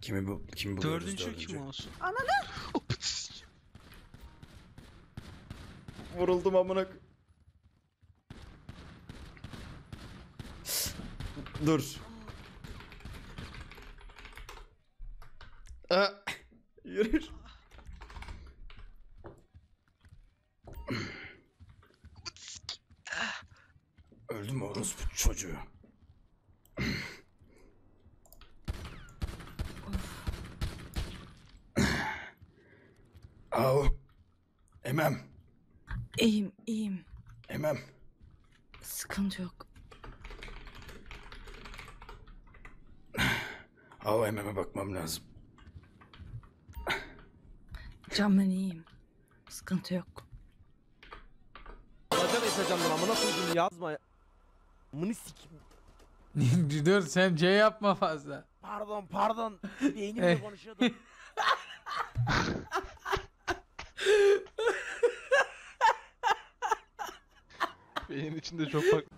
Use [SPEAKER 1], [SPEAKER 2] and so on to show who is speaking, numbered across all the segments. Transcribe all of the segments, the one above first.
[SPEAKER 1] Kimi bu kimi buluyoruz
[SPEAKER 2] Dördüncü kim olsun?
[SPEAKER 1] Vuruldum amına. k- Dur. Aa, yürü. Öldü mü orospu çocuğu? Au. Emem.
[SPEAKER 3] İyiyim, iyiyim.
[SPEAKER 1] Emem.
[SPEAKER 3] Sıkıntı yok.
[SPEAKER 1] Au Emem'e bakmam lazım.
[SPEAKER 3] Can ben iyiyim. Sıkıntı yok.
[SPEAKER 4] Hocam Esacam'dan amına koydum yazma. Amını sikim.
[SPEAKER 5] Dur sen C yapma fazla.
[SPEAKER 4] Pardon pardon. Beynimle konuşuyordum.
[SPEAKER 6] Beyin içinde çok farklı.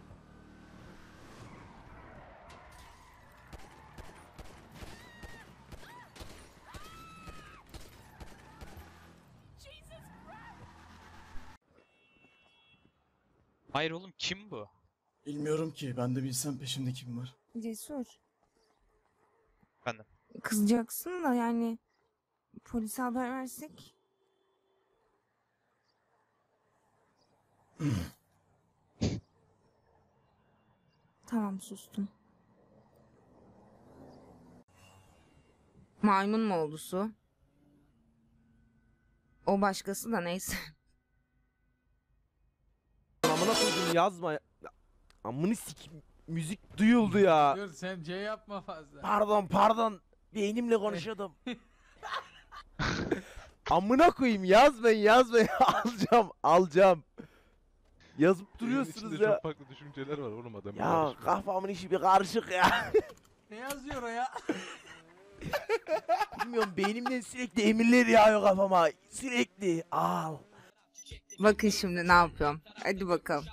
[SPEAKER 2] Hayır oğlum kim bu?
[SPEAKER 1] Bilmiyorum ki. Ben de bilsem peşimde kim var.
[SPEAKER 7] Cesur.
[SPEAKER 2] Efendim?
[SPEAKER 7] Kızacaksın da yani polise haber versek. Tamam sustum. Maymun mu oldu su? O başkası da neyse.
[SPEAKER 4] amına koydum yazma. Ya, Amını sikim. Müzik duyuldu ya.
[SPEAKER 5] Dur sen C yapma fazla.
[SPEAKER 4] Pardon pardon. Beynimle konuşuyordum. Amına koyayım yazmayın yazmayın. alacağım alacağım. Yazıp duruyorsunuz ya.
[SPEAKER 6] çok farklı düşünceler var oğlum adamın.
[SPEAKER 4] Ya
[SPEAKER 6] karışma.
[SPEAKER 4] kafamın işi bir karışık ya.
[SPEAKER 5] Ne yazıyor o ya?
[SPEAKER 4] Bilmiyorum beynimden sürekli emirler yağıyor kafama. Sürekli. Al.
[SPEAKER 7] Bakın şimdi ne yapıyorum. Hadi bakalım.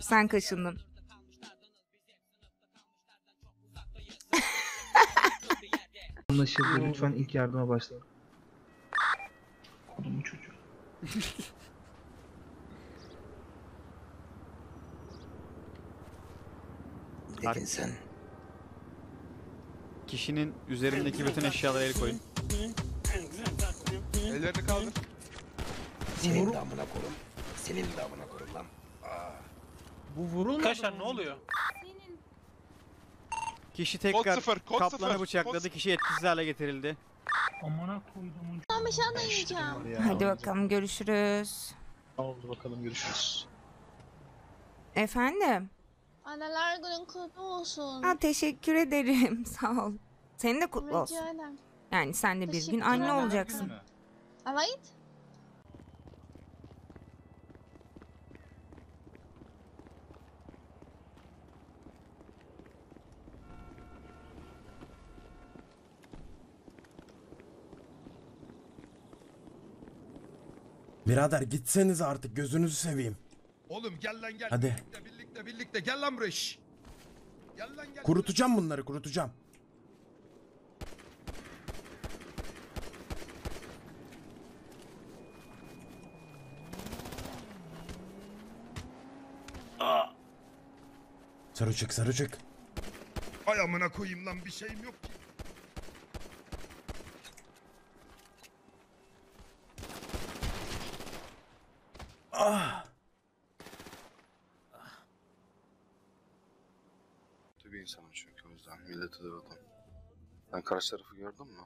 [SPEAKER 7] Sen kaşındın.
[SPEAKER 8] Anlaşıldı. Lütfen ilk yardıma başlayın. Kodumu çocuğu.
[SPEAKER 1] Dedin sen.
[SPEAKER 9] Kişinin üzerindeki bütün eşyalara el koyun.
[SPEAKER 6] Ellerini kaldır.
[SPEAKER 1] Senin de amına koyayım. Senin de amına koyayım lan.
[SPEAKER 5] Bu vurulmadı mı?
[SPEAKER 2] ne oluyor?
[SPEAKER 9] Kişi
[SPEAKER 6] Kod
[SPEAKER 9] tekrar
[SPEAKER 6] sıfır, kod
[SPEAKER 9] kaplanı
[SPEAKER 6] sıfır,
[SPEAKER 9] bıçakladı.
[SPEAKER 6] kod
[SPEAKER 9] Kişi etkisiz hale getirildi.
[SPEAKER 8] Amına koyduğumun
[SPEAKER 7] Hadi bakalım görüşürüz.
[SPEAKER 8] Oldu bakalım görüşürüz.
[SPEAKER 7] Efendim?
[SPEAKER 10] Anneler günün kutlu olsun.
[SPEAKER 7] Ha, teşekkür ederim. Sağ ol. Senin de kutlu olsun.
[SPEAKER 10] Rica ederim.
[SPEAKER 7] Yani sen de bir gün anne
[SPEAKER 10] ederim.
[SPEAKER 7] olacaksın.
[SPEAKER 10] Evet.
[SPEAKER 11] Birader gitseniz artık gözünüzü seveyim.
[SPEAKER 6] Oğlum gel lan gel.
[SPEAKER 11] Hadi.
[SPEAKER 6] Birlikte birlikte gel lan buraya şş. Gel lan gel.
[SPEAKER 11] Kurutacağım bunları kurutacağım. Sarı çık sarı çık.
[SPEAKER 6] Ay amına koyayım lan bir şeyim yok ki.
[SPEAKER 11] Ah.
[SPEAKER 12] Kötü bir insanım çünkü o yüzden millete dövdüm. Sen karşı tarafı gördün mü?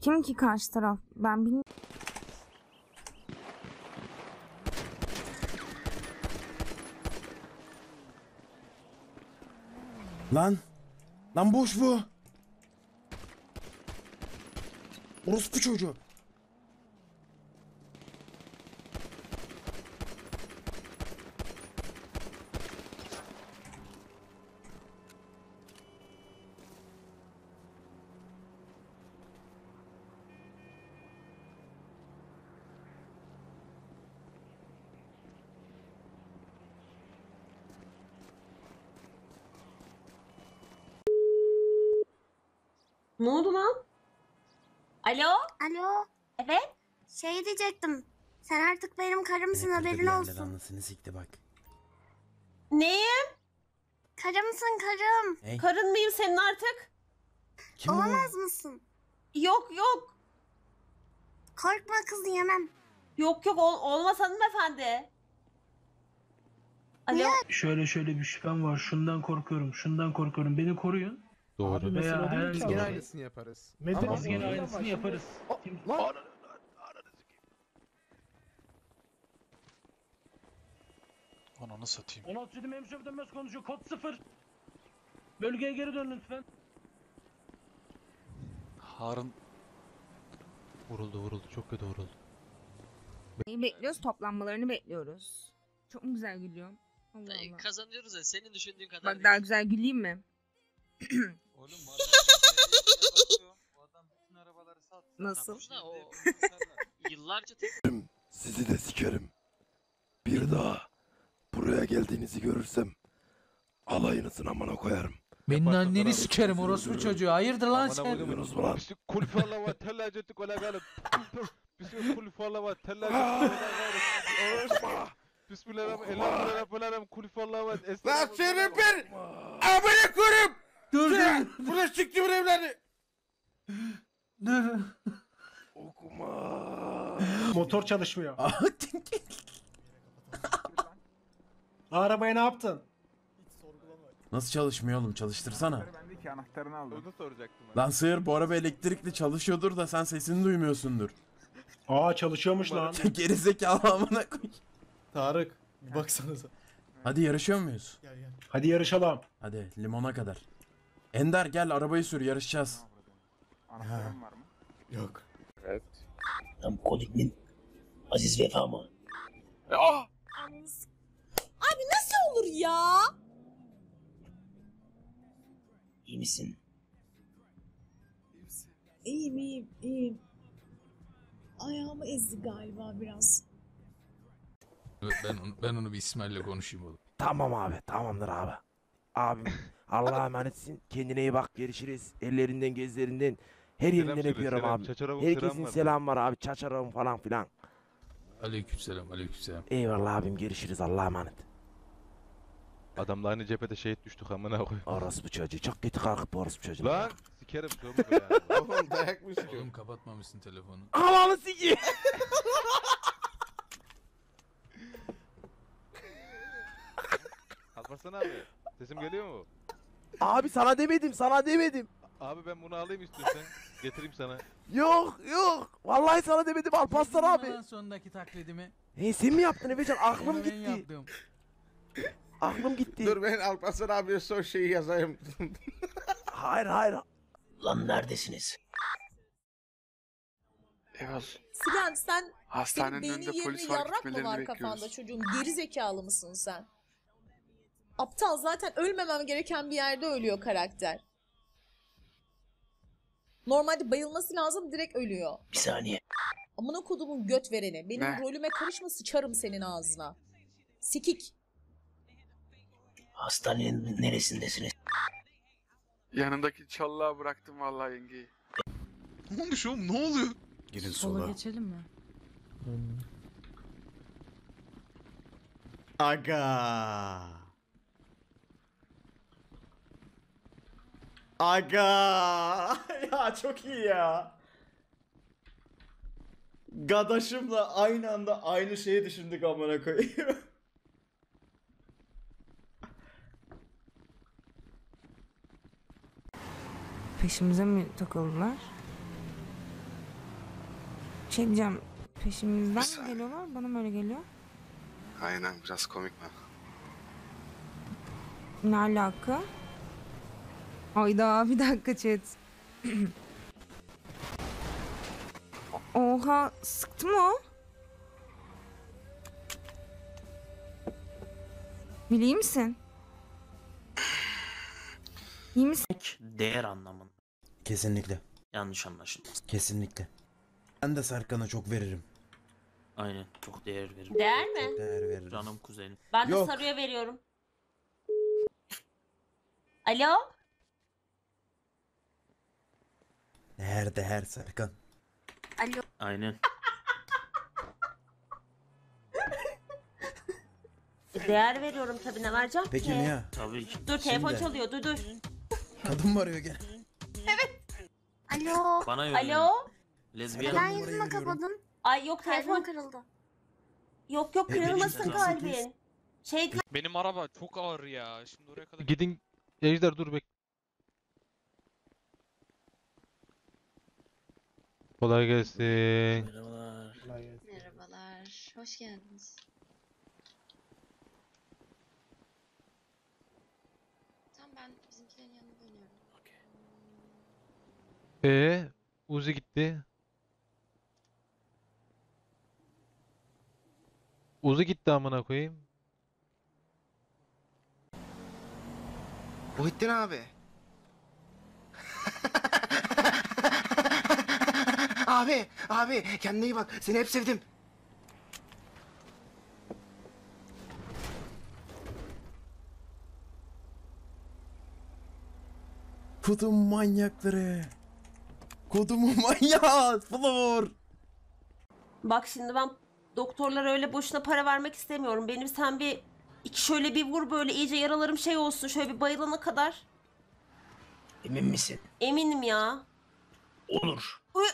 [SPEAKER 7] Kim ki karşı taraf? Ben bilmiyorum.
[SPEAKER 11] Lan. Lan boş bu. Orospu çocuğu.
[SPEAKER 10] Ne oldu lan?
[SPEAKER 13] Alo?
[SPEAKER 7] Alo.
[SPEAKER 13] Evet?
[SPEAKER 7] Şey diyecektim. Sen artık benim karımsın haberin olsun.
[SPEAKER 11] Anasını sikti bak.
[SPEAKER 13] Neyim?
[SPEAKER 7] Karımsın karım.
[SPEAKER 13] Karın mıyım senin artık?
[SPEAKER 11] Kim bu?
[SPEAKER 7] Olamaz mısın?
[SPEAKER 13] Yok yok.
[SPEAKER 7] Korkma kız yemem.
[SPEAKER 13] Yok yok ol, olmaz hanımefendi. Alo?
[SPEAKER 2] Şöyle şöyle bir şüphem var. Şundan korkuyorum. Şundan korkuyorum. Beni koruyun.
[SPEAKER 14] Doğru.
[SPEAKER 2] Veya herhangi
[SPEAKER 14] Biz
[SPEAKER 2] bir
[SPEAKER 14] gene aynısını yaparız.
[SPEAKER 2] Mesela biz gene aynısını yaparız. Kim-
[SPEAKER 14] Lan.
[SPEAKER 10] Ananı satayım.
[SPEAKER 2] 16 dedim hemşire dönmez konuşuyor. Kod 0. Bölgeye geri dön lütfen.
[SPEAKER 10] Harun vuruldu vuruldu çok kötü vuruldu.
[SPEAKER 7] Neyi bekliyoruz? Toplanmalarını bekliyoruz. Çok mu güzel gülüyorum? Allah Allah.
[SPEAKER 10] Kazanıyoruz ya senin düşündüğün kadar.
[SPEAKER 7] Bak daha güzel güleyim mi?
[SPEAKER 10] Oğlum
[SPEAKER 7] Nasıl?
[SPEAKER 10] o yıllarca tek
[SPEAKER 4] Sizi de sikerim. Bir daha buraya geldiğinizi görürsem alayınızın amına koyarım.
[SPEAKER 5] Benim
[SPEAKER 14] Yaparsın
[SPEAKER 5] anneni
[SPEAKER 14] bravo.
[SPEAKER 5] sikerim orospu çocuğu. Hayırdır lan sen?
[SPEAKER 4] Duydunuz mu lan?
[SPEAKER 14] Kul falla ve tellacettik ve la galip. Bizim kul falla ve tellacettik ve la galip. Bismillahirrahmanirrahim. Kul falla ve
[SPEAKER 11] Lan senin ben! Amına koyayım!
[SPEAKER 5] Dur dur.
[SPEAKER 11] Buraya siktimin evlerini!
[SPEAKER 5] Dur.
[SPEAKER 4] Okuma.
[SPEAKER 2] Motor çalışmıyor. Arabaya ne yaptın?
[SPEAKER 11] Nasıl çalışmıyor oğlum? Çalıştırsana.
[SPEAKER 14] Onu soracaktım.
[SPEAKER 11] Lan sığır bu araba elektrikli çalışıyordur da sen sesini duymuyorsundur.
[SPEAKER 2] Aa çalışıyormuş lan.
[SPEAKER 11] Gerizekalı amına koy.
[SPEAKER 2] Tarık bir baksanıza.
[SPEAKER 11] Hadi yarışıyor muyuz?
[SPEAKER 2] Hadi yarışalım.
[SPEAKER 11] Hadi limona kadar. Ender gel arabayı sür yarışacağız.
[SPEAKER 2] Yok.
[SPEAKER 4] Tam kolikmin aziz vefa mı?
[SPEAKER 13] Abi nasıl olur ya?
[SPEAKER 4] İyi misin?
[SPEAKER 13] İyiyim iyiyim iyiyim. Ayağımı ezdi galiba biraz.
[SPEAKER 5] Ben onu, ben onu bir İsmail'le konuşayım oğlum.
[SPEAKER 4] Tamam abi tamamdır abi. Abim Allah'a emanetsin. Kendine iyi bak görüşürüz. Ellerinden gözlerinden her yerinden öpüyorum abi. Herkesin selam var abi. Çaçarım falan filan.
[SPEAKER 5] Aleykümselam aleykümselam.
[SPEAKER 4] Eyvallah abim görüşürüz Allah'a emanet.
[SPEAKER 14] Adamla aynı cephede şehit düştük amına koy.
[SPEAKER 4] Orospu çocuğu. Çok kötü kalkıp orospu çocuğu.
[SPEAKER 14] Lan sikerim sövme be ya.
[SPEAKER 11] Oğlum dayak mı
[SPEAKER 5] Oğlum kapatmamışsın telefonu.
[SPEAKER 4] Ananı sikeyim.
[SPEAKER 14] Alparslan abi. Sesim geliyor mu?
[SPEAKER 4] Abi sana demedim sana demedim.
[SPEAKER 14] Abi ben bunu alayım istiyorsan. Getireyim sana.
[SPEAKER 4] Yok yok. Vallahi sana demedim Alparslan abi.
[SPEAKER 5] Lan sondaki taklidimi.
[SPEAKER 4] He sen mi yaptın Efecan? Aklım
[SPEAKER 5] Onu ben
[SPEAKER 4] gitti.
[SPEAKER 5] yaptım.
[SPEAKER 4] Aklım gitti.
[SPEAKER 11] Dur ben Alparslan abiye son şeyi yazayım.
[SPEAKER 4] Hayır hayır. Lan neredesiniz?
[SPEAKER 15] Eyvallah.
[SPEAKER 13] Sinan sen
[SPEAKER 15] Hastanenin
[SPEAKER 13] beynin
[SPEAKER 15] önünde
[SPEAKER 13] yerine
[SPEAKER 15] polis var
[SPEAKER 13] yarrak mı
[SPEAKER 15] gitmelerini
[SPEAKER 13] var
[SPEAKER 15] bekliyoruz.
[SPEAKER 13] kafanda çocuğum? Geri zekalı mısın sen? Aptal zaten ölmemem gereken bir yerde ölüyor karakter. Normalde bayılması lazım direkt ölüyor.
[SPEAKER 4] Bir saniye.
[SPEAKER 13] Amına kodumun göt vereni. Benim
[SPEAKER 15] Ne?
[SPEAKER 13] rolüme karışma sıçarım senin ağzına. Sikik.
[SPEAKER 4] Hastanenin neresindesiniz?
[SPEAKER 15] Yanındaki çallığa bıraktım vallahi yengeyi.
[SPEAKER 10] Ne olmuş oğlum ne oluyor?
[SPEAKER 11] Girin
[SPEAKER 1] Sola geçelim mi?
[SPEAKER 11] Aga. Aga. ya çok iyi ya. Gadaşımla aynı anda aynı şeyi düşündük amına koyayım.
[SPEAKER 7] Peşimize mi takıldılar? Şey diyeceğim. Peşimizden mi
[SPEAKER 15] saniye.
[SPEAKER 7] geliyorlar? Bana mı öyle geliyor?
[SPEAKER 15] Aynen biraz komik mi?
[SPEAKER 7] Ne alaka? Ayda bir dakika chat. Oha sıktı mı o? İyi misin? İyi misin?
[SPEAKER 4] Değer anlamında.
[SPEAKER 11] Kesinlikle.
[SPEAKER 4] Yanlış anlaşılmaz.
[SPEAKER 11] Kesinlikle. Ben de Serkan'a çok veririm.
[SPEAKER 4] Aynen çok değer veririm.
[SPEAKER 13] Değer mi?
[SPEAKER 11] Değer veririm.
[SPEAKER 4] Canım kuzenim.
[SPEAKER 13] Ben
[SPEAKER 11] Yok.
[SPEAKER 13] Sarı'ya veriyorum. Alo?
[SPEAKER 11] Değer değer Serkan.
[SPEAKER 7] Alo.
[SPEAKER 9] Aynen.
[SPEAKER 13] Değer veriyorum tabii ne vereceğim
[SPEAKER 11] Peki
[SPEAKER 13] ki?
[SPEAKER 11] Mia.
[SPEAKER 9] Tabii ki.
[SPEAKER 13] Dur telefon
[SPEAKER 11] Şimdi.
[SPEAKER 13] çalıyor dur dur.
[SPEAKER 11] Kadın mı arıyor gel.
[SPEAKER 7] Alo.
[SPEAKER 9] Bana
[SPEAKER 13] Alo.
[SPEAKER 9] Lezbiyen.
[SPEAKER 11] Neden yüzüme kapadın?
[SPEAKER 13] Ay yok telefon.
[SPEAKER 7] kırıldı.
[SPEAKER 13] Yok yok
[SPEAKER 11] E, benim
[SPEAKER 13] kırılmasın kalbin. Şey
[SPEAKER 10] Benim araba çok ağır ya. Şimdi oraya kadar
[SPEAKER 14] Gidin Ejder dur bek. Kolay gelsin.
[SPEAKER 7] Merhabalar. Hoş geldiniz. Tamam ben bizimkilerin yanında oynuyorum.
[SPEAKER 14] Ee, Uzi gitti. Uzi gitti amına koyayım.
[SPEAKER 4] Muhittin abi. Abi, abi kendine iyi bak. Seni hep sevdim.
[SPEAKER 11] Kodum manyakları. Kodumun manyağı. Floor.
[SPEAKER 13] bak şimdi ben doktorlara öyle boşuna para vermek istemiyorum. Benim sen bir iki şöyle bir vur böyle iyice yaralarım şey olsun şöyle bir bayılana kadar.
[SPEAKER 4] Emin misin?
[SPEAKER 13] Eminim ya.
[SPEAKER 2] Olur.
[SPEAKER 13] Uy,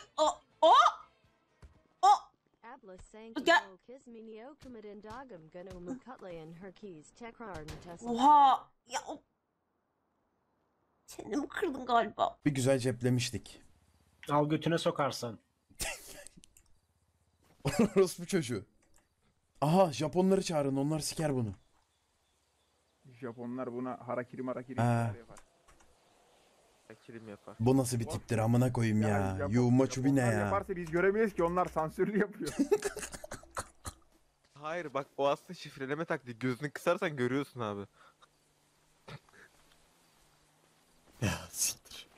[SPEAKER 13] Oha. Ya o. Çenemi kırdın galiba.
[SPEAKER 11] Bir güzel ceplemiştik.
[SPEAKER 2] Al götüne sokarsan.
[SPEAKER 11] Orospu çocuğu. Aha Japonları çağırın onlar siker bunu.
[SPEAKER 15] Japonlar buna harakiri marakiri
[SPEAKER 11] Ha.
[SPEAKER 15] yapar.
[SPEAKER 14] Kirim yapar.
[SPEAKER 11] Bu nasıl bir tiptir amına koyayım ya. Yu maçu bir ne ya.
[SPEAKER 15] biz göremeyiz ki onlar sansürlü yapıyor.
[SPEAKER 14] Hayır bak o aslında şifreleme taktiği. Gözünü kısarsan görüyorsun abi.
[SPEAKER 11] Ya siktir.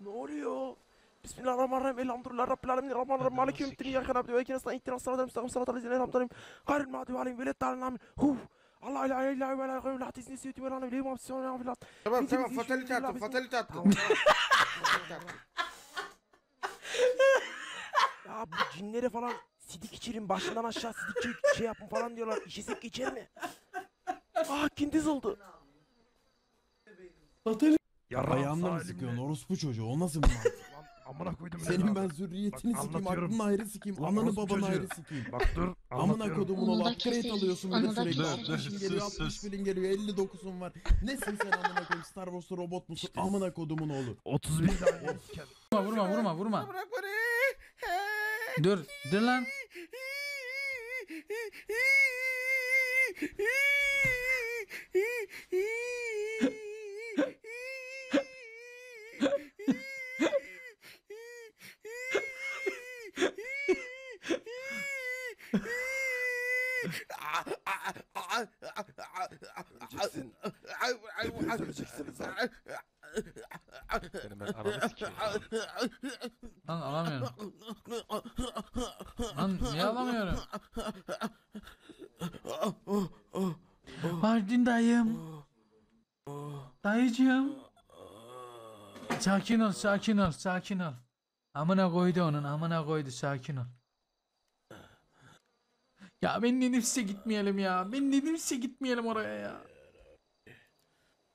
[SPEAKER 4] Ne oluyor? Bismillahirrahmanirrahim. Elhamdülillah Rabbil alemin. Rahmanirrahim. Maliki yevmiddin. İyyâke na'budu ve. İhdinas sıratal müstakîm. Sıratal lezîne en'amte aleyhim. Gayril mağdûbi aleyhim ve leddâlin. Amin. Huf. Allah ilahe illa huve la ilahe illa tehzini siyuti ve la ma fis semâvâti ve fil ard.
[SPEAKER 15] tamam tamam fatalite attım fatalite attım.
[SPEAKER 4] Ya bu cinlere falan sidik içirin başından aşağı sidik şey, şey yapın falan diyorlar. İşesek geçer mi? Ah kindiz oldu.
[SPEAKER 11] Ayağımla mı sıkıyorsun orospu çocuğu o nasıl bir mantık?
[SPEAKER 4] Amına koydum.
[SPEAKER 11] Senin ben zürriyetini
[SPEAKER 4] Bak,
[SPEAKER 11] sikeyim,
[SPEAKER 4] anlatıyorum.
[SPEAKER 11] aklını ayrı sikeyim,
[SPEAKER 4] Ulan
[SPEAKER 11] ananı
[SPEAKER 4] orospu
[SPEAKER 11] babanı
[SPEAKER 4] çocuğu.
[SPEAKER 11] ayrı sikeyim.
[SPEAKER 4] Bak dur.
[SPEAKER 11] Amına
[SPEAKER 4] anlatıyorum.
[SPEAKER 11] kodumun oğlu upgrade alıyorsun böyle
[SPEAKER 7] onu da
[SPEAKER 11] sürekli.
[SPEAKER 7] keselim.
[SPEAKER 11] 60'ın geliyor, 61'in geliyor, 59'un var. Nesin sen amına koyayım? Star Wars'ta robot musun? Amına kodumun oğlu.
[SPEAKER 4] 31 tane siker.
[SPEAKER 5] Vurma vurma vurma vurma. Dur dur lan.
[SPEAKER 4] Öleceksin. Hepiniz öleceksiniz lan.
[SPEAKER 14] Senin ben ananı sikeyim.
[SPEAKER 5] Lan alamıyorum. Lan niye alamıyorum? Dayım. Dayıcığım. Sakin ol sakin ol sakin ol. Amına koydu onun amına koydu sakin ol. Ya ben dedim size gitmeyelim ya. Ben dedim size gitmeyelim oraya ya.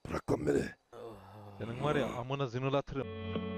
[SPEAKER 4] Bırak lan beni.
[SPEAKER 14] Senin var ya amına zınılatırım.